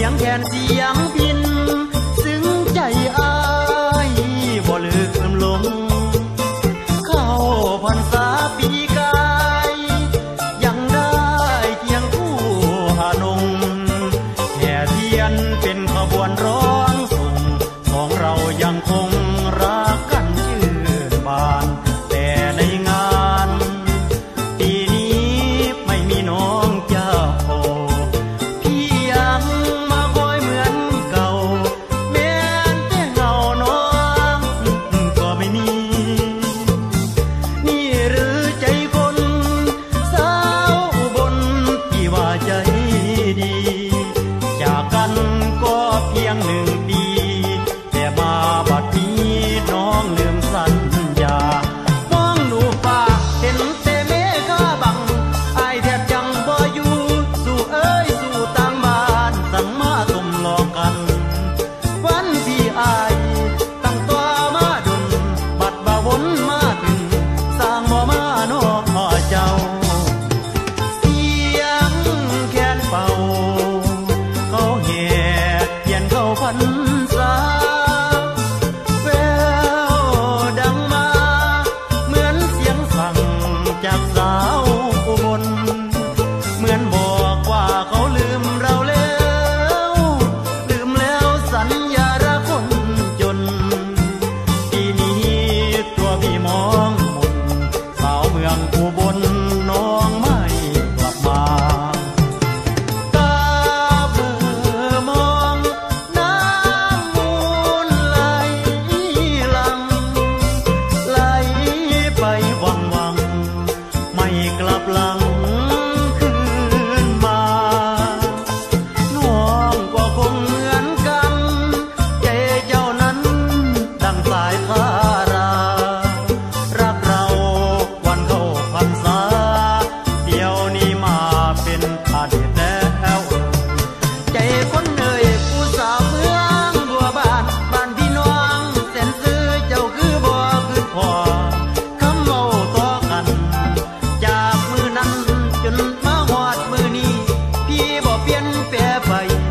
สียงแคนเสียงพิน ซึ้งใจอายบ่ลืมลง เข้าพรรษาปีกาย ยังได้เคียงคู่หานงแห่เทียนเป็นขบวนร้องส่ง ของเรายังคง น้องไม่กลับมา ตาเบอมองน้ำมูลไหลลัง ไหลไปวังวัง ไม่กลับหลังคืนมา น้องก็คงเหมือนกันใจเจ้านั้นดังสายพาน vai.